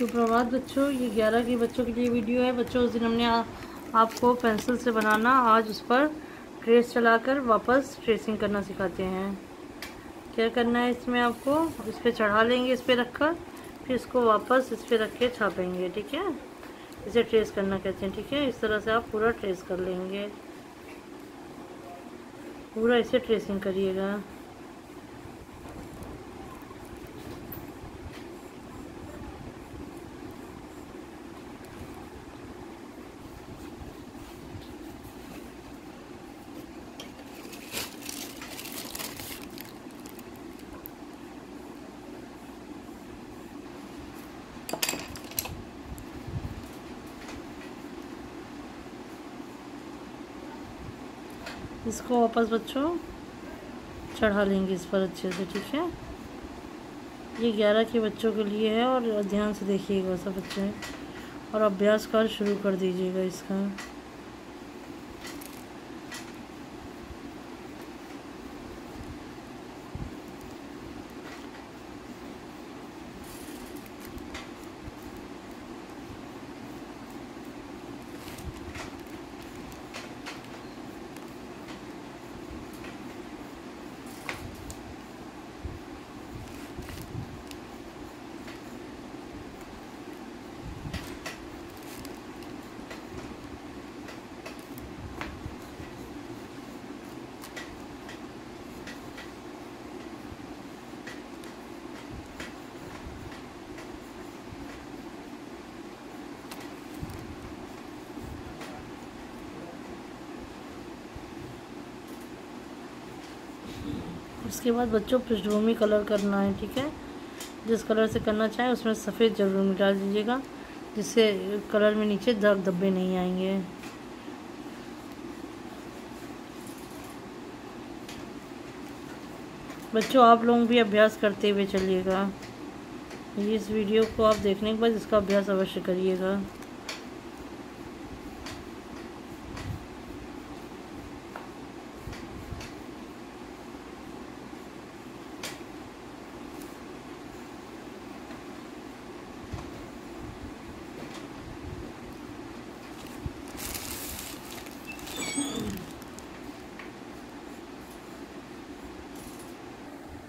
सुप्रभात बच्चों ये ग्यारह के बच्चों के लिए वीडियो है। बच्चों उस दिन हमने आ, आपको पेंसिल से बनाना आज उस पर ट्रेस चलाकर वापस ट्रेसिंग करना सिखाते हैं। क्या करना है इसमें आपको? इस पर चढ़ा लेंगे इस पर रख कर फिर इसको वापस इस पर रख के छापेंगे ठीक है? इसे ट्रेस करना कहते हैं ठीक है? इस तरह से आप पूरा ट्रेस कर लेंगे। पूरा इसे ट्रेसिंग करिएगा। इसको वापस बच्चों चढ़ा लेंगे इस पर अच्छे से, ठीक है? ये ग्यारह के बच्चों के लिए है और ध्यान से देखिएगा सब बच्चे। और अभ्यास कर, शुरू कर दीजिएगा इसका। उसके बाद बच्चों, पृष्ठभूमि कलर करना है, ठीक है? जिस कलर से करना चाहें, उसमें सफ़ेद ज़रूर मिटा दीजिएगा, जिससे कलर में नीचे दाग धब्बे नहीं आएँगे। बच्चों, आप लोग भी अभ्यास करते हुए चलिएगा। इस वीडियो को आप देखने के बाद इसका अभ्यास अवश्य करिएगा।